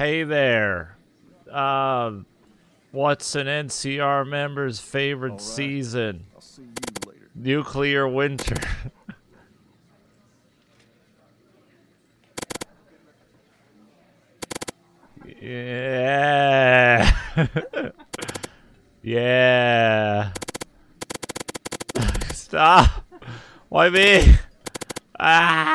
Hey there. Uh, what's an NCR member's favorite right. season? Nuclear winter. yeah. yeah. Stop. Why me? Ah.